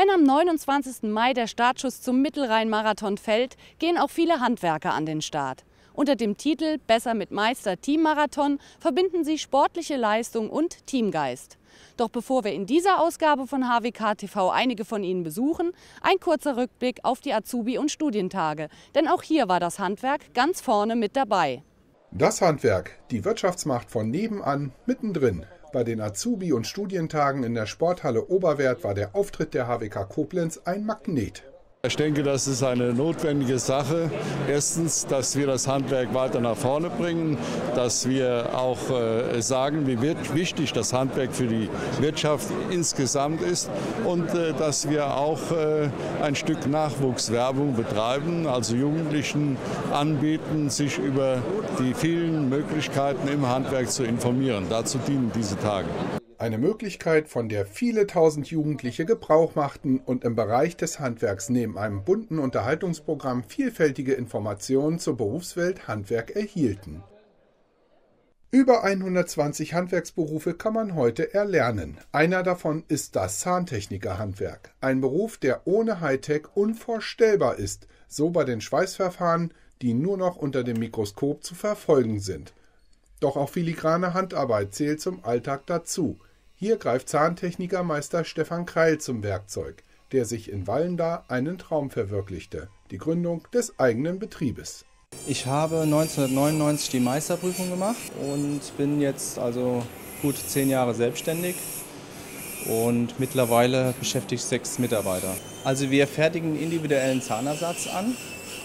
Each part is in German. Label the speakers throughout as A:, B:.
A: Wenn am 29. Mai der Startschuss zum Mittelrhein-Marathon fällt, gehen auch viele Handwerker an den Start. Unter dem Titel Besser mit Meister Teammarathon verbinden sie sportliche Leistung und Teamgeist. Doch bevor wir in dieser Ausgabe von HWK TV einige von Ihnen besuchen, ein kurzer Rückblick auf die Azubi- und Studientage. Denn auch hier war das Handwerk ganz vorne mit dabei.
B: Das Handwerk, die Wirtschaftsmacht von nebenan, mittendrin. Bei den Azubi- und Studientagen in der Sporthalle Oberwert war der Auftritt der HWK Koblenz ein Magnet.
C: Ich denke, das ist eine notwendige Sache. Erstens, dass wir das Handwerk weiter nach vorne bringen, dass wir auch äh, sagen, wie wichtig das Handwerk für die Wirtschaft insgesamt ist und äh, dass wir auch äh, ein Stück Nachwuchswerbung betreiben, also Jugendlichen anbieten, sich über die vielen Möglichkeiten im Handwerk zu informieren. Dazu dienen diese Tage.
B: Eine Möglichkeit, von der viele tausend Jugendliche Gebrauch machten und im Bereich des Handwerks neben einem bunten Unterhaltungsprogramm vielfältige Informationen zur Berufswelt Handwerk erhielten. Über 120 Handwerksberufe kann man heute erlernen. Einer davon ist das Zahntechnikerhandwerk. Ein Beruf, der ohne Hightech unvorstellbar ist, so bei den Schweißverfahren, die nur noch unter dem Mikroskop zu verfolgen sind. Doch auch filigrane Handarbeit zählt zum Alltag dazu. Hier greift Zahntechnikermeister Stefan Kreil zum Werkzeug, der sich in Wallenda einen Traum verwirklichte, die Gründung des eigenen Betriebes.
D: Ich habe 1999 die Meisterprüfung gemacht und bin jetzt also gut zehn Jahre selbstständig und mittlerweile beschäftige ich sechs Mitarbeiter. Also wir fertigen individuellen Zahnersatz an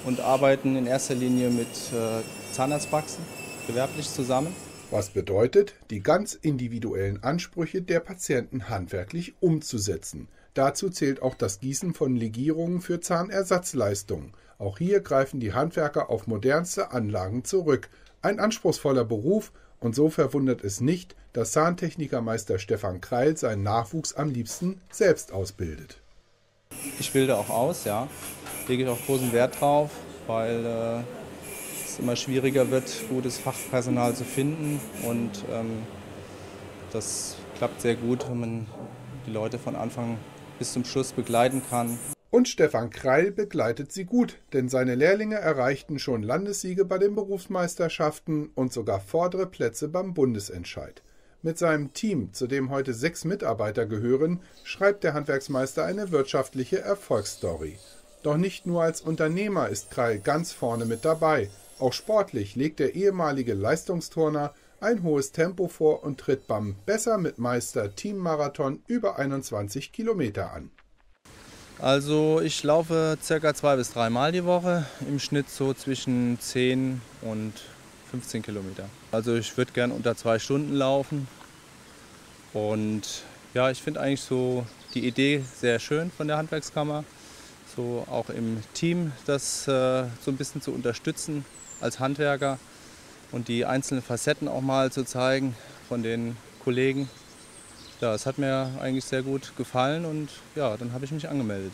D: und arbeiten in erster Linie mit äh, Zahnarztpraxen gewerblich zusammen
B: was bedeutet, die ganz individuellen Ansprüche der Patienten handwerklich umzusetzen. Dazu zählt auch das Gießen von Legierungen für Zahnersatzleistungen. Auch hier greifen die Handwerker auf modernste Anlagen zurück. Ein anspruchsvoller Beruf und so verwundert es nicht, dass Zahntechnikermeister Stefan Kreil seinen Nachwuchs am liebsten selbst ausbildet.
D: Ich bilde auch aus, ja. Lege ich auch großen Wert drauf, weil äh, immer schwieriger wird, gutes Fachpersonal zu finden. Und ähm, das klappt sehr gut, wenn man die Leute von Anfang bis zum Schluss begleiten kann.
B: Und Stefan Kreil begleitet sie gut, denn seine Lehrlinge erreichten schon Landessiege bei den Berufsmeisterschaften und sogar vordere Plätze beim Bundesentscheid. Mit seinem Team, zu dem heute sechs Mitarbeiter gehören, schreibt der Handwerksmeister eine wirtschaftliche Erfolgsstory. Doch nicht nur als Unternehmer ist Kreil ganz vorne mit dabei. Auch sportlich legt der ehemalige Leistungsturner ein hohes Tempo vor und tritt beim Besser mit Meister Teammarathon über 21 Kilometer an.
D: Also ich laufe circa zwei bis dreimal die Woche, im Schnitt so zwischen 10 und 15 Kilometer. Also ich würde gern unter zwei Stunden laufen und ja, ich finde eigentlich so die Idee sehr schön von der Handwerkskammer, so auch im Team das äh, so ein bisschen zu unterstützen als Handwerker und die einzelnen Facetten auch mal zu zeigen von den Kollegen. Ja, es hat mir eigentlich sehr gut gefallen und ja, dann habe ich mich angemeldet.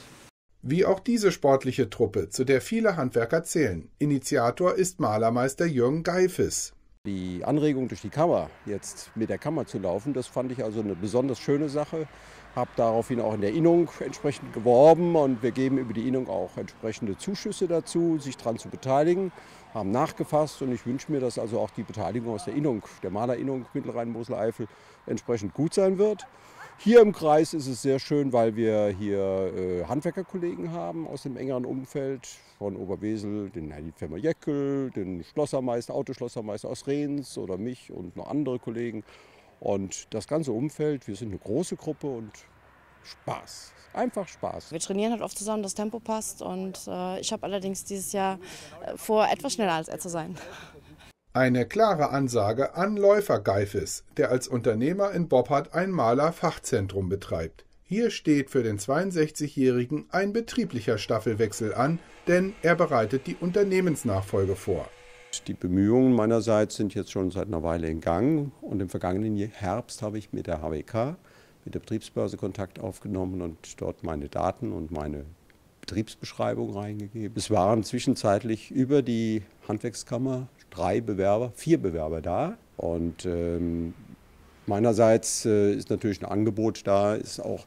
B: Wie auch diese sportliche Truppe, zu der viele Handwerker zählen. Initiator ist Malermeister Jürgen Geifes.
E: Die Anregung durch die Kammer, jetzt mit der Kammer zu laufen, das fand ich also eine besonders schöne Sache habe daraufhin auch in der Innung entsprechend geworben und wir geben über die Innung auch entsprechende Zuschüsse dazu, sich daran zu beteiligen, haben nachgefasst und ich wünsche mir, dass also auch die Beteiligung aus der Innung, der Malerinnung Mittelrhein-Mosel-Eifel entsprechend gut sein wird. Hier im Kreis ist es sehr schön, weil wir hier äh, Handwerkerkollegen haben aus dem engeren Umfeld von Oberwesel, den Herrn Firma Jeckel, den Schlossermeister, Autoschlossermeister aus Rehns oder mich und noch andere Kollegen. Und das ganze Umfeld, wir sind eine große Gruppe und Spaß. Einfach Spaß.
F: Wir trainieren halt oft zusammen, das Tempo passt und äh, ich habe allerdings dieses Jahr äh, vor, etwas schneller als er zu sein.
B: Eine klare Ansage an Läufer Geifes, der als Unternehmer in Boppard ein Maler-Fachzentrum betreibt. Hier steht für den 62-Jährigen ein betrieblicher Staffelwechsel an, denn er bereitet die Unternehmensnachfolge vor.
E: Die Bemühungen meinerseits sind jetzt schon seit einer Weile in Gang und im vergangenen Herbst habe ich mit der HWK, mit der Betriebsbörse Kontakt aufgenommen und dort meine Daten und meine Betriebsbeschreibung reingegeben. Es waren zwischenzeitlich über die Handwerkskammer drei Bewerber, vier Bewerber da und ähm, meinerseits äh, ist natürlich ein Angebot da, ist auch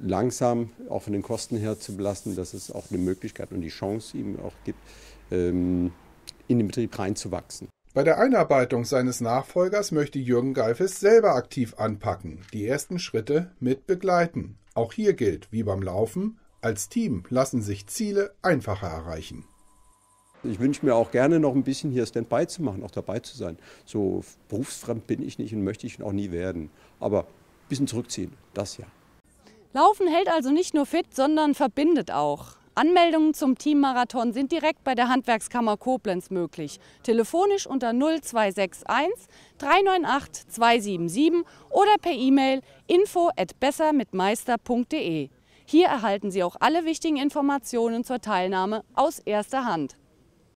E: langsam auch von den Kosten her zu belasten, dass es auch eine Möglichkeit und die Chance ihm auch gibt, ähm, in den Betrieb reinzuwachsen.
B: Bei der Einarbeitung seines Nachfolgers möchte Jürgen Geifes selber aktiv anpacken, die ersten Schritte mit begleiten. Auch hier gilt, wie beim Laufen, als Team lassen sich Ziele einfacher erreichen.
E: Ich wünsche mir auch gerne noch ein bisschen hier Standby zu machen, auch dabei zu sein. So berufsfremd bin ich nicht und möchte ich auch nie werden. Aber ein bisschen zurückziehen, das ja.
A: Laufen hält also nicht nur fit, sondern verbindet auch. Anmeldungen zum Teammarathon sind direkt bei der Handwerkskammer Koblenz möglich. Telefonisch unter 0261 398 277 oder per E-Mail info at bessermitmeister.de. Hier erhalten Sie auch alle wichtigen Informationen zur Teilnahme aus erster Hand.